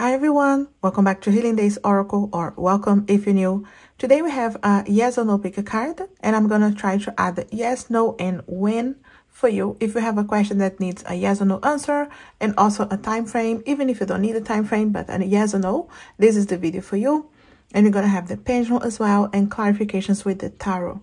Hi everyone, welcome back to Healing Days Oracle or welcome if you're new. Today we have a yes or no pick a card and I'm going to try to add yes, no and when for you. If you have a question that needs a yes or no answer and also a time frame, even if you don't need a time frame but a yes or no, this is the video for you. And you're going to have the pendulum as well and clarifications with the tarot.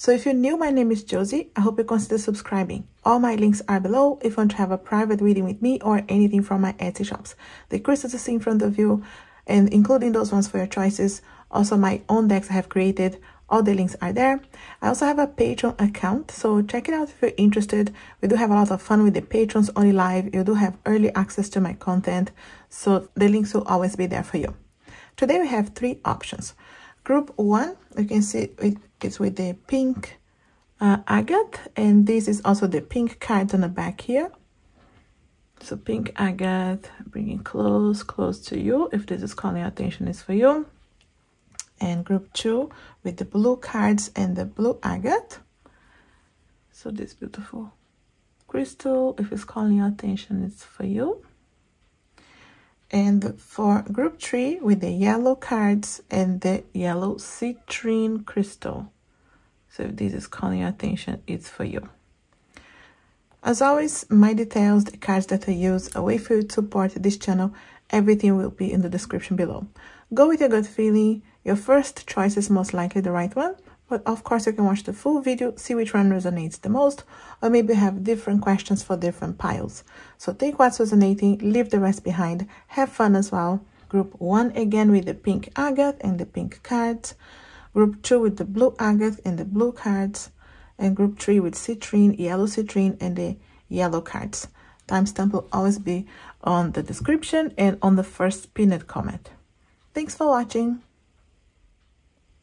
So if you're new, my name is Josie. I hope you consider subscribing. All my links are below if you want to have a private reading with me or anything from my Etsy shops. The crystals you see in front of you and including those ones for your choices. Also my own decks I have created. All the links are there. I also have a Patreon account, so check it out if you're interested. We do have a lot of fun with the patrons only live. You do have early access to my content, so the links will always be there for you. Today we have three options. Group one, you can see it, it's with the pink uh, agate, and this is also the pink card on the back here. So pink agate, bringing close, close to you, if this is calling attention is for you. And group two with the blue cards and the blue agate. So this beautiful crystal, if it's calling your attention, it's for you. And for group three, with the yellow cards and the yellow citrine crystal. So if this is calling your attention, it's for you. As always, my details, the cards that I use, a way for you to support this channel, everything will be in the description below. Go with your gut feeling. Your first choice is most likely the right one. But of course, you can watch the full video, see which one resonates the most, or maybe have different questions for different piles. So take what's resonating, leave the rest behind, have fun as well. Group 1 again with the pink agate and the pink cards. Group 2 with the blue agate and the blue cards. And group 3 with citrine, yellow citrine, and the yellow cards. Timestamp will always be on the description and on the first pinned comment. Thanks for watching.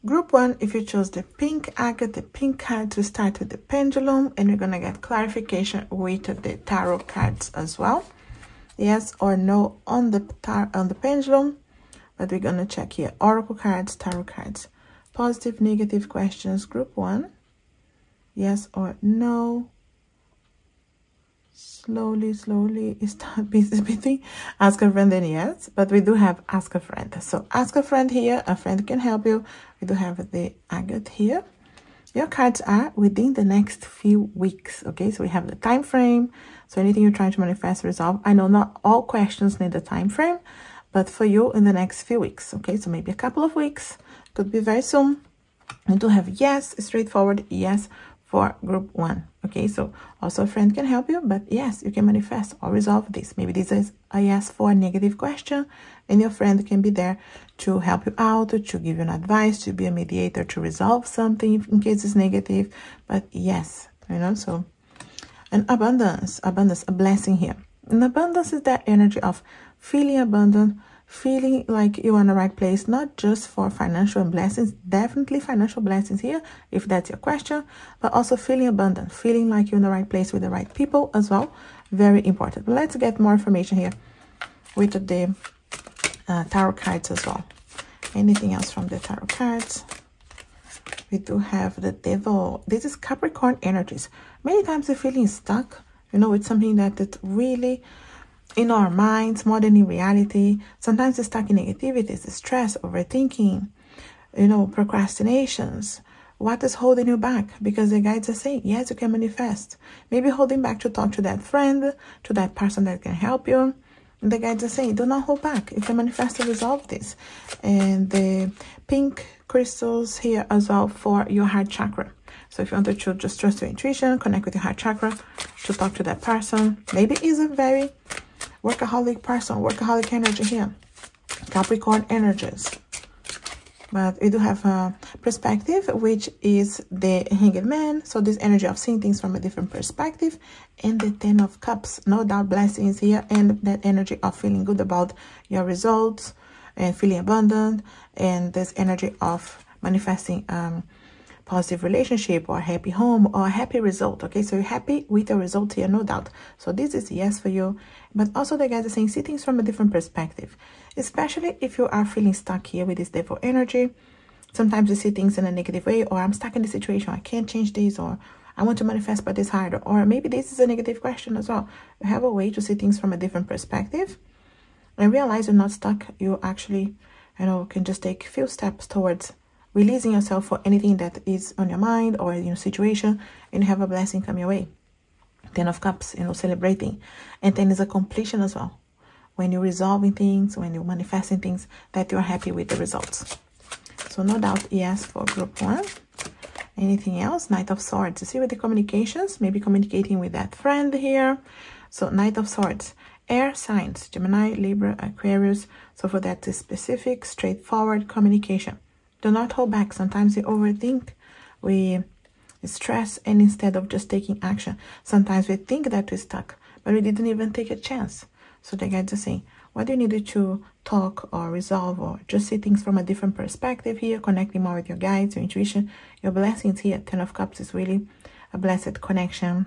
Group 1, if you chose the pink I agate, the pink card to start with the pendulum, and you're going to get clarification with the tarot cards as well. Yes or no on the tar on the pendulum, but we're going to check here. Oracle cards, tarot cards. Positive, negative questions, group 1. Yes or no slowly, slowly start beating. Ask a friend, then yes. But we do have ask a friend. So ask a friend here. A friend can help you. We do have the agate here. Your cards are within the next few weeks. Okay, so we have the time frame. So anything you're trying to manifest, resolve. I know not all questions need a time frame, but for you in the next few weeks. Okay, so maybe a couple of weeks. Could be very soon. We do have yes, straightforward, yes, for group one okay? So also a friend can help you but yes you can manifest or resolve this. Maybe this is a yes for a negative question and your friend can be there to help you out to give you an advice to be a mediator to resolve something in case it's negative. But yes you know so an abundance abundance a blessing here. And abundance is that energy of feeling abundant feeling like you're in the right place, not just for financial blessings, definitely financial blessings here, if that's your question, but also feeling abundant, feeling like you're in the right place with the right people as well. Very important. But let's get more information here with the uh, tarot cards as well. Anything else from the tarot cards? We do have the devil. This is Capricorn energies. Many times you're feeling stuck, you know, with something that it really in our minds more than in reality. Sometimes it's stuck in negativity, negativities, stress, overthinking, you know, procrastinations. What is holding you back? Because the guides are saying, yes, you can manifest. Maybe holding back to talk to that friend, to that person that can help you. The guides are saying, do not hold back. You can manifest to resolve this. And the pink crystals here as well for your heart chakra. So if you want to just trust your intuition, connect with your heart chakra to talk to that person. Maybe it's a very workaholic person, workaholic energy here. Capricorn energies. But we do have a perspective, which is the hanged man. So this energy of seeing things from a different perspective. And the ten of cups. No doubt blessings here. And that energy of feeling good about your results. And feeling abundant. And this energy of manifesting um, positive relationship or a happy home or a happy result okay? So you're happy with the result here no doubt. So this is yes for you. But also the guys are saying see things from a different perspective. Especially if you are feeling stuck here with this devil energy. Sometimes you see things in a negative way or i'm stuck in this situation i can't change this or i want to manifest but it's harder or maybe this is a negative question as well. You have a way to see things from a different perspective and realize you're not stuck. You actually you know can just take a few steps towards releasing yourself for anything that is on your mind or in your situation and have a blessing come your way. Ten of cups you know celebrating. And then is a completion as well. When you're resolving things when you're manifesting things that you're happy with the results. So no doubt yes for group one. Anything else? Knight of swords. See with the communications maybe communicating with that friend here. So knight of swords. Air signs gemini libra aquarius. So for that specific straightforward communication do not hold back. Sometimes we overthink we stress and instead of just taking action sometimes we think that we're stuck but we didn't even take a chance. So the guides are saying whether you needed to talk or resolve or just see things from a different perspective here? Connecting more with your guides your intuition your blessings here. Ten of cups is really a blessed connection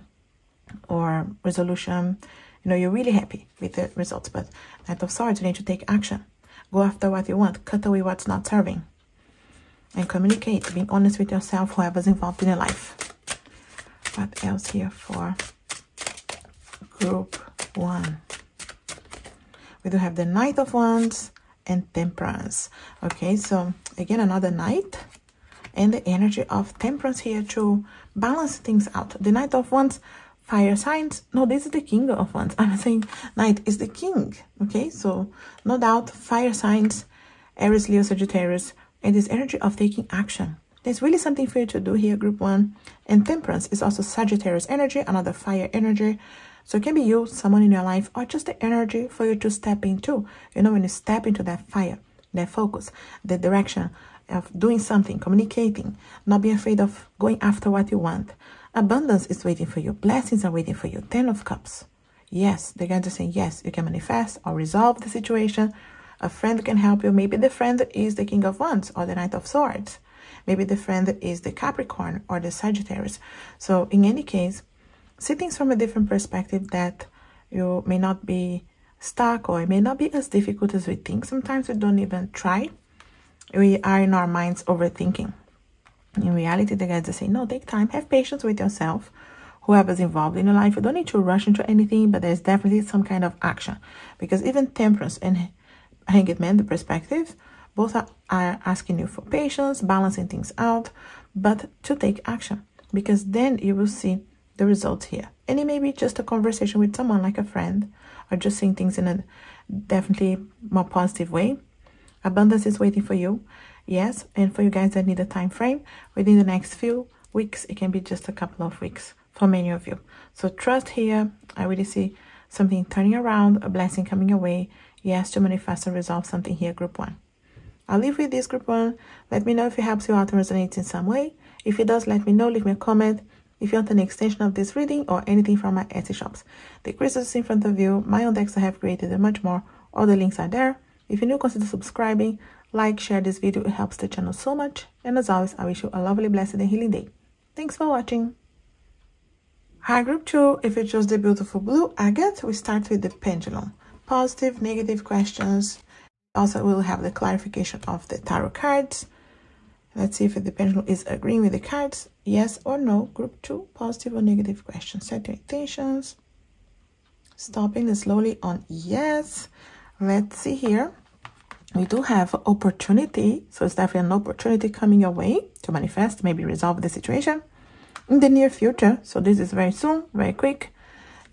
or resolution. You know you're really happy with the results but knight of swords you need to take action. Go after what you want. Cut away what's not serving and communicate being honest with yourself whoever's involved in your life. What else here for group one? We do have the knight of wands and temperance. Okay so again another knight and the energy of temperance here to balance things out. The knight of wands fire signs. No this is the king of wands. I'm saying knight is the king. Okay so no doubt fire signs aries leo sagittarius and this energy of taking action. There's really something for you to do here group one. And temperance is also sagittarius energy another fire energy. So it can be you someone in your life or just the energy for you to step into. You know when you step into that fire that focus the direction of doing something communicating not be afraid of going after what you want. Abundance is waiting for you. Blessings are waiting for you. Ten of cups. Yes they're going to say yes you can manifest or resolve the situation a friend can help you. Maybe the friend is the king of wands or the knight of swords. Maybe the friend is the capricorn or the sagittarius. So in any case see things from a different perspective that you may not be stuck or it may not be as difficult as we think. Sometimes we don't even try. We are in our minds overthinking. In reality, the guides are saying, no, take time, have patience with yourself. Whoever's involved in your life, you don't need to rush into anything, but there's definitely some kind of action. Because even temperance and hanged man, the perspective, both are, are asking you for patience, balancing things out, but to take action. Because then you will see the results here. And it may be just a conversation with someone like a friend, or just seeing things in a definitely more positive way. Abundance is waiting for you yes and for you guys that need a time frame within the next few weeks it can be just a couple of weeks for many of you so trust here i really see something turning around a blessing coming your yes to manifest and resolve something here group one. I'll leave with this group one. Let me know if it helps you out and resonates in some way. If it does let me know. Leave me a comment. If you want an extension of this reading or anything from my Etsy shops, the crystals in front of you, my own decks I have created and much more, all the links are there. If you're new, consider subscribing, like, share this video, it helps the channel so much. And as always, I wish you a lovely, blessed and healing day. Thanks for watching. Hi group 2, if you chose the beautiful blue agate, we start with the pendulum. Positive, negative questions. Also, we'll have the clarification of the tarot cards. Let's see if the pendulum is agreeing with the cards. Yes or no. Group 2, positive or negative questions. Set your intentions. Stopping slowly on yes. Let's see here we do have opportunity. So it's definitely an opportunity coming your way to manifest, maybe resolve the situation in the near future. So this is very soon, very quick.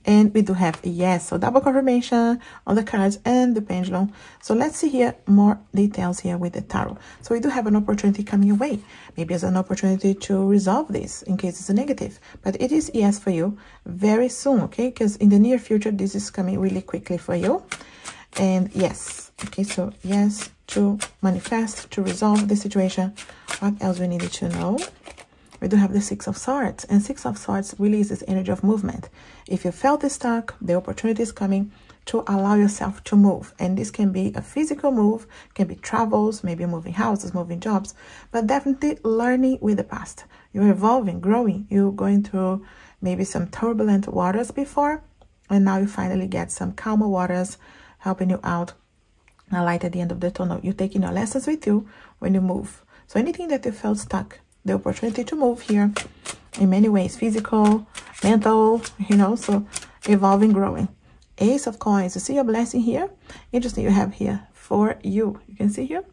And we do have yes, so double confirmation on the cards and the pendulum. So let's see here more details here with the tarot. So we do have an opportunity coming away. Maybe it's an opportunity to resolve this in case it's a negative. But it is yes for you very soon, okay? Because in the near future, this is coming really quickly for you. And yes, okay so yes to manifest to resolve the situation what else we needed to know we do have the six of swords and six of swords releases energy of movement if you felt stuck the opportunity is coming to allow yourself to move and this can be a physical move can be travels maybe moving houses moving jobs but definitely learning with the past you're evolving growing you're going through maybe some turbulent waters before and now you finally get some calmer waters helping you out a light at the end of the tunnel. You're taking your lessons with you when you move. So anything that you felt stuck, the opportunity to move here in many ways, physical, mental, you know, so evolving, growing. Ace of Coins. You see your blessing here? Interesting. You have here for you. You can see here?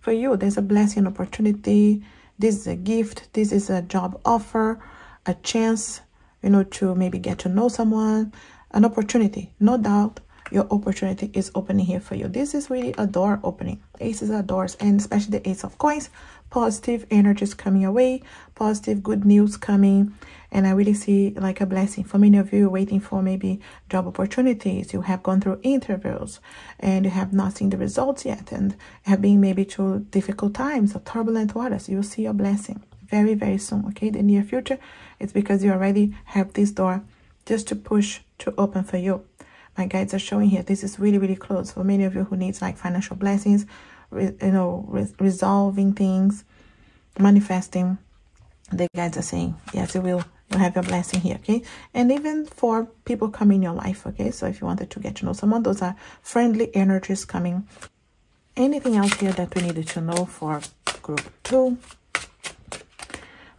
For you, there's a blessing, opportunity. This is a gift. This is a job offer, a chance, you know, to maybe get to know someone, an opportunity. No doubt your opportunity is opening here for you. This is really a door opening. Aces are doors, and especially the Ace of Coins. Positive energies coming away, positive good news coming. And I really see like a blessing for many of you waiting for maybe job opportunities. You have gone through interviews and you have not seen the results yet and have been maybe through difficult times or turbulent waters. You'll see your blessing very, very soon. Okay, the near future, it's because you already have this door just to push to open for you my guides are showing here this is really really close for many of you who needs like financial blessings you know re resolving things manifesting. The guides are saying yes you will you have your blessing here okay? And even for people coming in your life okay? So if you wanted to get to know someone those are friendly energies coming. Anything else here that we needed to know for group two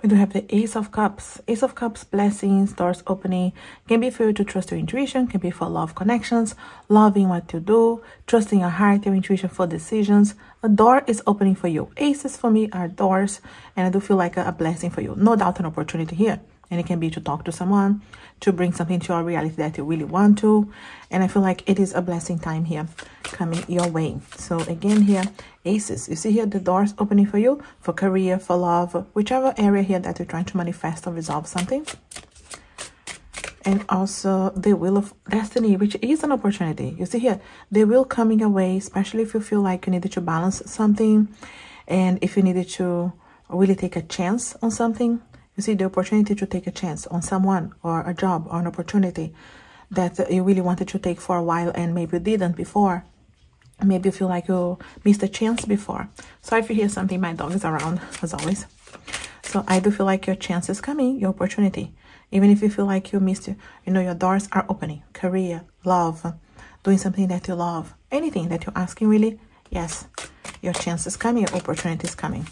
we do have the Ace of Cups. Ace of Cups, blessings, doors opening. Can be for you to trust your intuition, can be for love connections, loving what you do, trusting your heart, your intuition for decisions. A door is opening for you. Aces for me are doors, and I do feel like a, a blessing for you. No doubt an opportunity here and it can be to talk to someone to bring something to your reality that you really want to. And i feel like it is a blessing time here coming your way. So again here aces you see here the doors opening for you for career for love whichever area here that you're trying to manifest or resolve something. And also the wheel of destiny which is an opportunity. You see here the will coming away especially if you feel like you needed to balance something and if you needed to really take a chance on something you see, the opportunity to take a chance on someone or a job or an opportunity that you really wanted to take for a while and maybe you didn't before. Maybe you feel like you missed a chance before. So if you hear something, my dog is around as always. So I do feel like your chance is coming, your opportunity. Even if you feel like you missed, you know, your doors are opening. Career, love, doing something that you love. Anything that you're asking really, yes, your chance is coming, your opportunity is coming.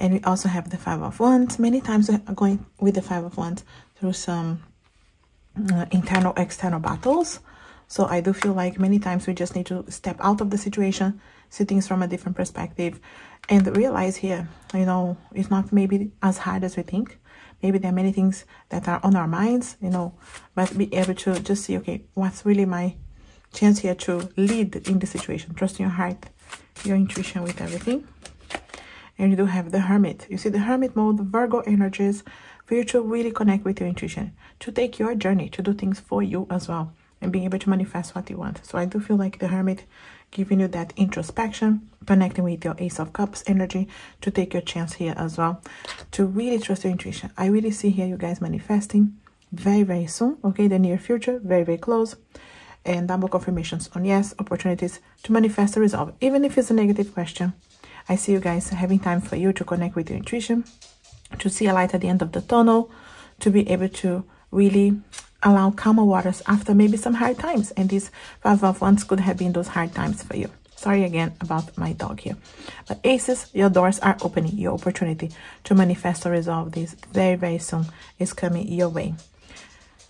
And we also have the Five of Wands. Many times we're going with the Five of Wands through some uh, internal, external battles. So I do feel like many times we just need to step out of the situation, see things from a different perspective, and realize here, you know, it's not maybe as hard as we think. Maybe there are many things that are on our minds, you know, but be able to just see, okay, what's really my chance here to lead in the situation. Trust your heart, your intuition with everything and you do have the hermit. You see the hermit mode virgo energies for you to really connect with your intuition to take your journey to do things for you as well and being able to manifest what you want. So i do feel like the hermit giving you that introspection connecting with your ace of cups energy to take your chance here as well to really trust your intuition. I really see here you guys manifesting very very soon okay? The near future very very close. And double confirmations on yes opportunities to manifest a resolve even if it's a negative question I see you guys having time for you to connect with your intuition, to see a light at the end of the tunnel, to be able to really allow calmer waters after maybe some hard times. And these five of wands could have been those hard times for you. Sorry again about my dog here. But aces, your doors are opening. Your opportunity to manifest or resolve this very, very soon is coming your way.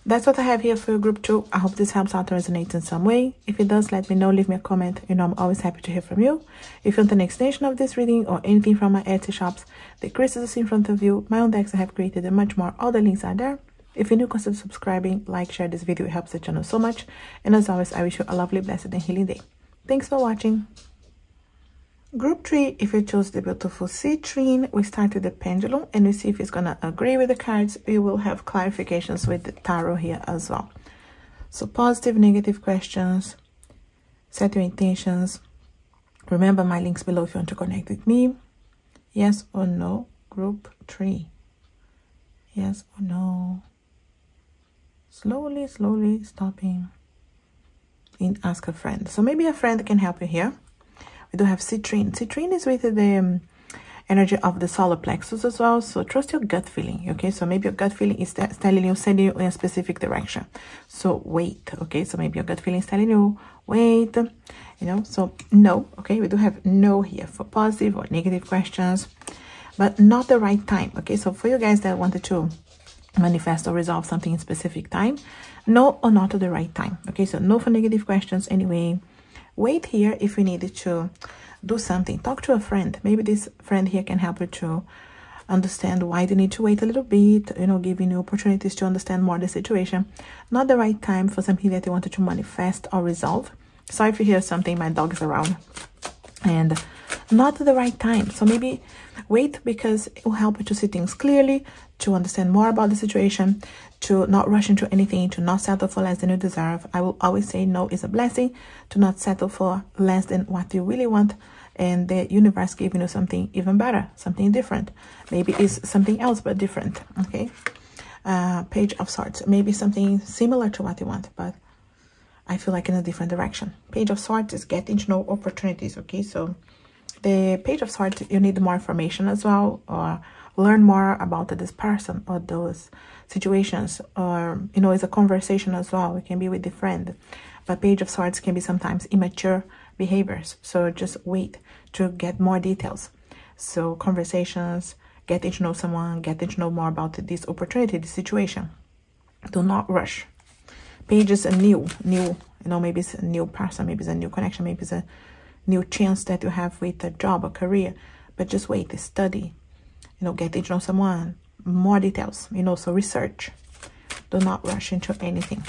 That's what I have here for group two. I hope this helps out or resonates in some way. If it does, let me know. Leave me a comment. You know, I'm always happy to hear from you. If you want an extension of this reading or anything from my Etsy shops, the crystals in front of you, my own decks I have created and much more. All the links are there. If you're new, consider subscribing, like, share this video. It helps the channel so much. And as always, I wish you a lovely, blessed, and healing day. Thanks for watching. Group 3, if you chose the beautiful citrine, we start with the pendulum and we see if it's going to agree with the cards. We will have clarifications with the tarot here as well. So positive, negative questions, set your intentions. Remember my links below if you want to connect with me. Yes or no, group 3. Yes or no. Slowly, slowly stopping and ask a friend. So maybe a friend can help you here we do have citrine. Citrine is with the um, energy of the solar plexus as well. So trust your gut feeling, okay? So maybe your gut feeling is telling you, sending you in a specific direction. So wait, okay? So maybe your gut feeling is telling you, wait, you know? So no, okay? We do have no here for positive or negative questions, but not the right time, okay? So for you guys that wanted to manifest or resolve something in specific time, no or not at the right time okay so no for negative questions anyway wait here if you needed to do something. Talk to a friend. Maybe this friend here can help you to understand why they need to wait a little bit you know giving you opportunities to understand more the situation. Not the right time for something that you wanted to manifest or resolve. Sorry if you hear something my dog is around. And not the right time. So maybe wait because it will help you to see things clearly to understand more about the situation to not rush into anything to not settle for less than you deserve. I will always say no is a blessing. To not settle for less than what you really want. And the universe giving you something even better something different. Maybe it's something else but different okay? Uh page of swords. Maybe something similar to what you want but i feel like in a different direction. Page of swords is getting to know opportunities okay? So the page of swords you need more information as well or learn more about this person or those situations or you know it's a conversation as well. It can be with the friend. But page of swords can be sometimes immature behaviors. So just wait to get more details. So conversations getting to know someone getting to know more about this opportunity this situation. Do not rush. Page is a new new you know maybe it's a new person maybe it's a new connection maybe it's a new chance that you have with a job or career but just wait study you know get to know someone more details you know so research. Do not rush into anything.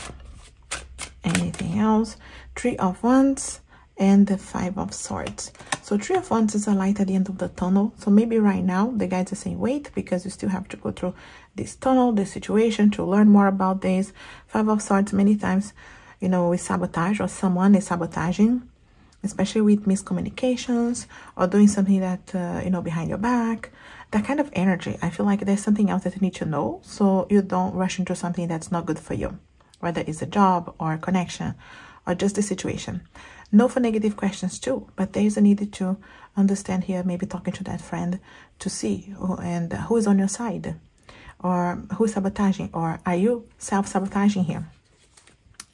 Anything else? Three of wands and the five of swords. So three of wands is a light at the end of the tunnel. So maybe right now the guides are saying wait because you still have to go through this tunnel this situation to learn more about this. Five of swords many times you know we sabotage or someone is sabotaging especially with miscommunications or doing something that uh, you know behind your back that kind of energy. I feel like there's something else that you need to know so you don't rush into something that's not good for you whether it's a job or a connection or just the situation. No for negative questions too but there's a need to understand here maybe talking to that friend to see who, and who is on your side or who's sabotaging or are you self-sabotaging here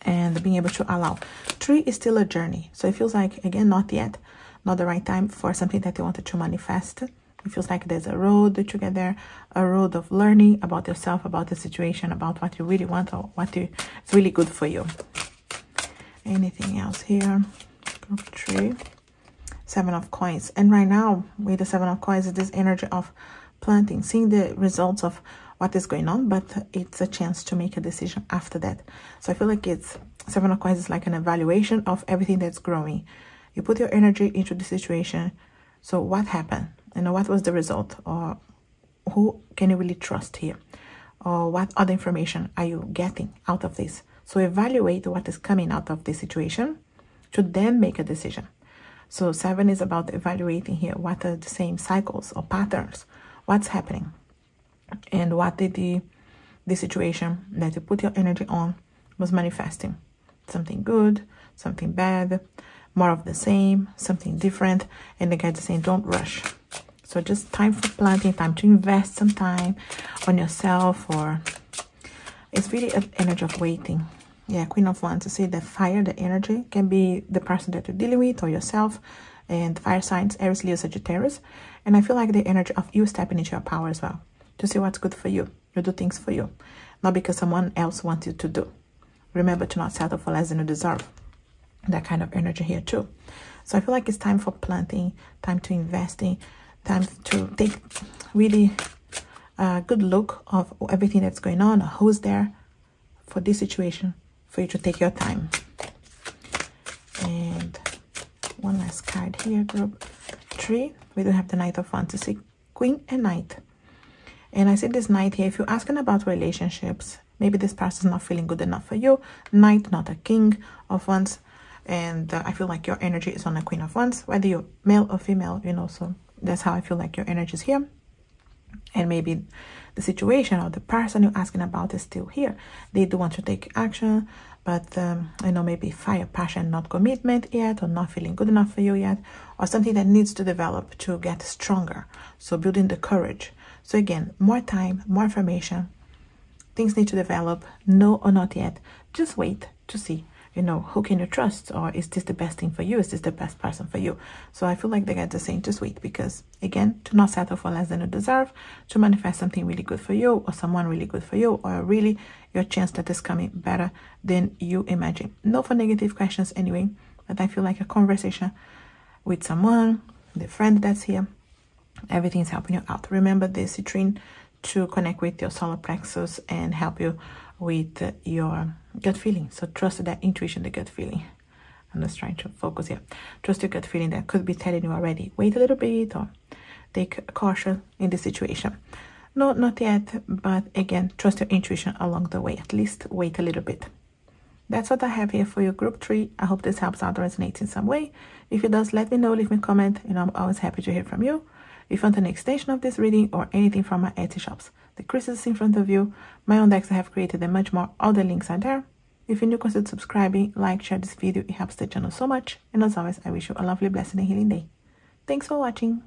and being able to allow. Three is still a journey. So it feels like, again, not yet, not the right time for something that you wanted to manifest. It feels like there's a road together, a road of learning about yourself, about the situation, about what you really want or what what is really good for you. Anything else here? Group three. Seven of coins. And right now, with the seven of coins, is this energy of planting, seeing the results of what is going on, but it's a chance to make a decision after that. So I feel like it's Seven of Coins is like an evaluation of everything that's growing. You put your energy into the situation. So what happened? You know, what was the result? Or who can you really trust here? Or what other information are you getting out of this? So evaluate what is coming out of this situation to then make a decision. So seven is about evaluating here what are the same cycles or patterns. What's happening? And what did the the situation that you put your energy on was manifesting? Something good something bad more of the same something different. And the guide is saying don't rush. So just time for planting time to invest some time on yourself or it's really an energy of waiting. Yeah queen of wands to say the fire the energy can be the person that you're dealing with or yourself. And fire signs aries leo sagittarius. And i feel like the energy of you stepping into your power as well to see what's good for you. You do things for you, not because someone else wants you to do. Remember to not settle for less than you deserve. That kind of energy here too. So I feel like it's time for planting, time to investing, time to take really a good look of everything that's going on, who's there for this situation, for you to take your time. And one last card here, group three. We do have the Knight of Fantasy, Queen and Knight. And I see this knight here. If you're asking about relationships, maybe this person is not feeling good enough for you. Knight, not a king of wands. And uh, I feel like your energy is on a queen of wands, whether you're male or female, you know. So that's how I feel like your energy is here. And maybe the situation or the person you're asking about is still here. They do want to take action, but um, I know maybe fire, passion, not commitment yet, or not feeling good enough for you yet, or something that needs to develop to get stronger. So building the courage so again, more time, more information. Things need to develop. No or not yet. Just wait to see. you know, who can you trust? Or is this the best thing for you? Is this the best person for you? So I feel like the guides are saying just wait because, again, to not settle for less than you deserve, to manifest something really good for you or someone really good for you, or really your chance that is coming better than you imagine. No for negative questions anyway, but I feel like a conversation with someone, the friend that's here, everything's helping you out. Remember the citrine to connect with your solar plexus and help you with your gut feeling. So trust that intuition, the gut feeling. I'm just trying to focus here. Trust your gut feeling that could be telling you already. Wait a little bit or take caution in the situation. No, not yet, but again, trust your intuition along the way. At least wait a little bit. That's what I have here for your group three. I hope this helps out resonate in some way. If it does, let me know, leave me a comment. You know, I'm always happy to hear from you. If you want an extension of this reading or anything from my Etsy shops, the crystals in front of you, my own decks I have created and much more, all the links are there. If you're new, consider subscribing, like, share this video, it helps the channel so much. And as always, I wish you a lovely, blessed and healing day. Thanks for watching.